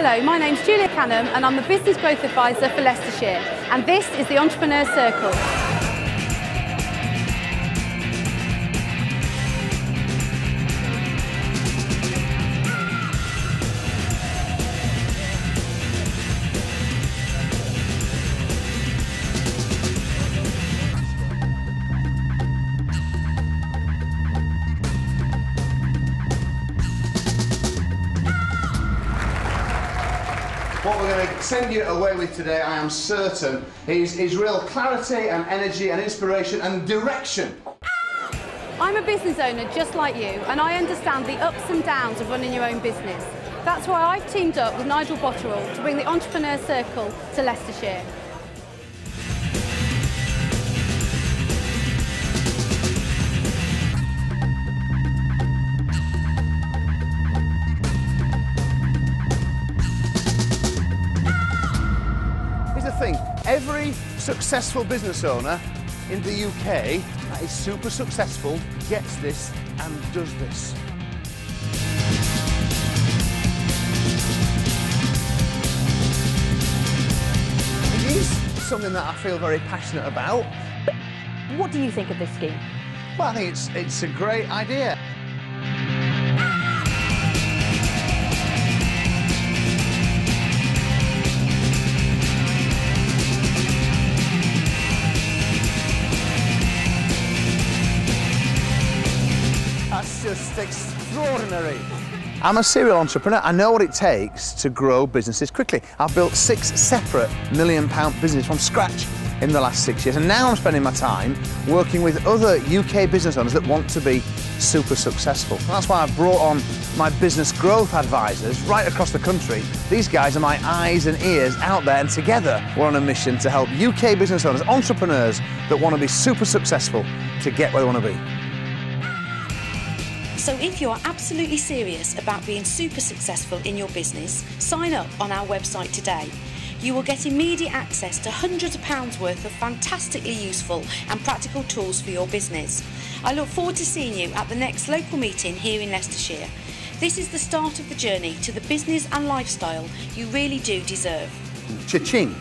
Hello, my name's Julia Canham and I'm the Business Growth Advisor for Leicestershire and this is the Entrepreneur Circle. What we're going to send you away with today, I am certain, is, is real clarity and energy and inspiration and direction. I'm a business owner just like you and I understand the ups and downs of running your own business. That's why I've teamed up with Nigel Botterill to bring the Entrepreneur Circle to Leicestershire. Thing, every successful business owner in the UK that is super successful gets this and does this. It is something that I feel very passionate about. What do you think of this scheme? Well, I think it's, it's a great idea. Just extraordinary. I'm a serial entrepreneur. I know what it takes to grow businesses quickly. I've built six separate million pound businesses from scratch in the last six years. And now I'm spending my time working with other UK business owners that want to be super successful. And that's why I've brought on my business growth advisors right across the country. These guys are my eyes and ears out there, and together we're on a mission to help UK business owners, entrepreneurs that want to be super successful to get where they want to be. So if you are absolutely serious about being super successful in your business, sign up on our website today. You will get immediate access to hundreds of pounds worth of fantastically useful and practical tools for your business. I look forward to seeing you at the next local meeting here in Leicestershire. This is the start of the journey to the business and lifestyle you really do deserve. Cha-ching.